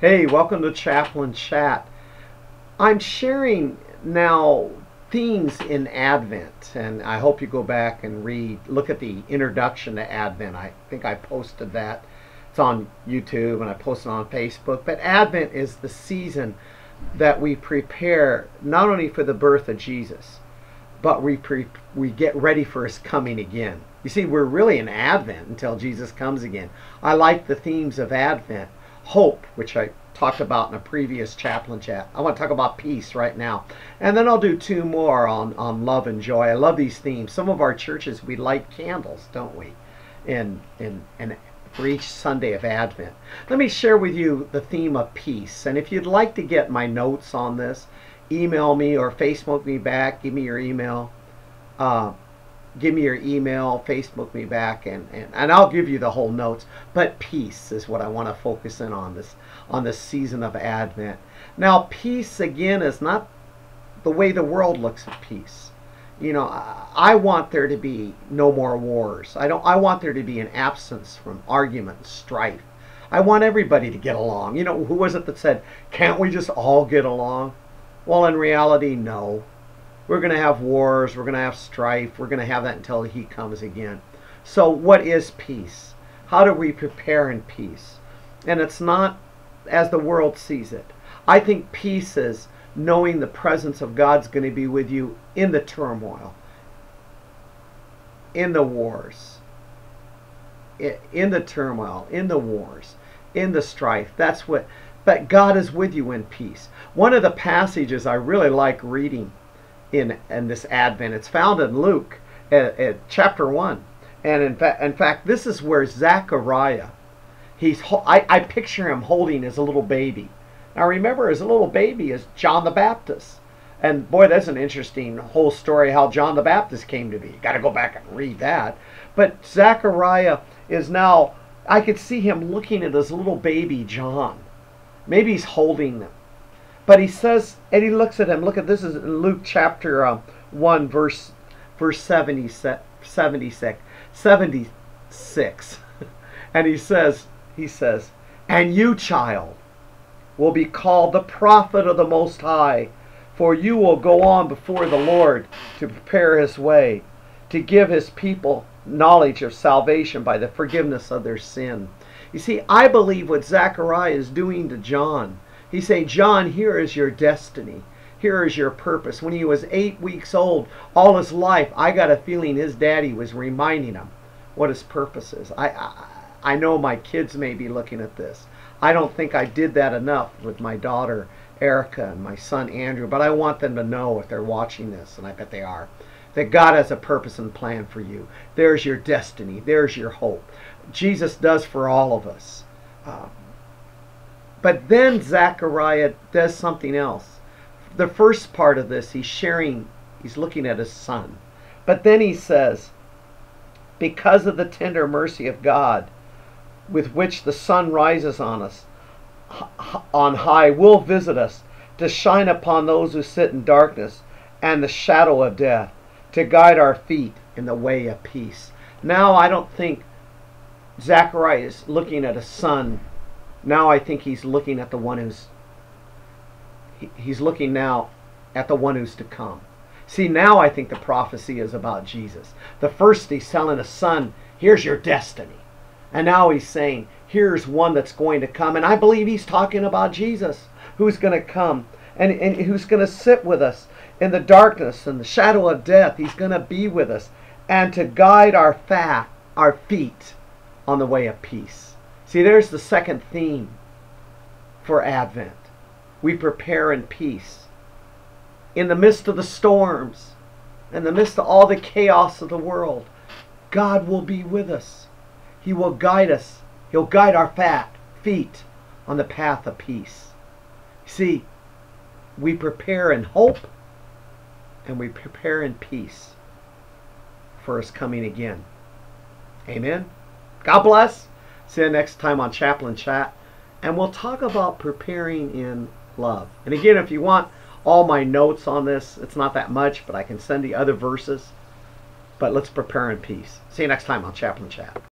Hey, welcome to Chaplain Chat. I'm sharing now themes in Advent, and I hope you go back and read, look at the introduction to Advent. I think I posted that. It's on YouTube and I posted on Facebook. But Advent is the season that we prepare not only for the birth of Jesus, but we pre- we get ready for his coming again. You see, we're really in Advent until Jesus comes again. I like the themes of Advent hope, which I talked about in a previous chaplain chat. I want to talk about peace right now. And then I'll do two more on, on love and joy. I love these themes. Some of our churches, we light candles, don't we? In, in, in, for each Sunday of Advent. Let me share with you the theme of peace. And if you'd like to get my notes on this, email me or Facebook me back. Give me your email. Uh, give me your email, Facebook me back, and, and, and I'll give you the whole notes. But peace is what I want to focus in on this on this season of Advent. Now, peace again is not the way the world looks at peace. You know, I want there to be no more wars. I don't. I want there to be an absence from argument strife. I want everybody to get along. You know, who was it that said, "Can't we just all get along?" Well, in reality, no. We're going to have wars, we're going to have strife, we're going to have that until he comes again. So, what is peace? How do we prepare in peace? And it's not as the world sees it. I think peace is knowing the presence of God's going to be with you in the turmoil, in the wars, in the turmoil, in the wars, in the strife. That's what, but God is with you in peace. One of the passages I really like reading in, in this Advent. It's found in Luke at, at chapter 1. And in, fa- in fact, this is where Zechariah, he's I, I picture him holding his little baby. Now remember, his little baby is John the Baptist. And boy, that's an interesting whole story how John the Baptist came to be. Got to go back and read that. But Zechariah is now, I could see him looking at his little baby John. Maybe he's holding them. But he says, and he looks at him. Look at this is Luke chapter uh, 1, verse verse 70, 76. 76. and he says, he says, and you, child, will be called the prophet of the Most High, for you will go on before the Lord to prepare his way, to give his people knowledge of salvation by the forgiveness of their sin. You see, I believe what Zechariah is doing to John He's saying, John, here is your destiny. Here is your purpose. When he was eight weeks old, all his life, I got a feeling his daddy was reminding him what his purpose is. I, I, I know my kids may be looking at this. I don't think I did that enough with my daughter Erica and my son Andrew, but I want them to know if they're watching this, and I bet they are, that God has a purpose and plan for you. There's your destiny. There's your hope. Jesus does for all of us. Uh, but then Zechariah does something else. The first part of this, he's sharing, he's looking at his son. But then he says, Because of the tender mercy of God, with which the sun rises on us, on high, will visit us to shine upon those who sit in darkness and the shadow of death, to guide our feet in the way of peace. Now, I don't think Zechariah is looking at a son now I think he's looking at the one who's he, he's looking now at the one who's to come. See, now I think the prophecy is about Jesus. The first he's telling a son, here's your destiny. And now he's saying, here's one that's going to come. And I believe he's talking about Jesus, who's going to come and, and who's going to sit with us in the darkness and the shadow of death. He's going to be with us and to guide our fat, our feet on the way of peace. See, there's the second theme for Advent. We prepare in peace. In the midst of the storms, in the midst of all the chaos of the world, God will be with us. He will guide us. He'll guide our fat feet on the path of peace. See, we prepare in hope and we prepare in peace for his coming again. Amen. God bless. See you next time on Chaplain Chat. And we'll talk about preparing in love. And again, if you want all my notes on this, it's not that much, but I can send you other verses. But let's prepare in peace. See you next time on Chaplain Chat.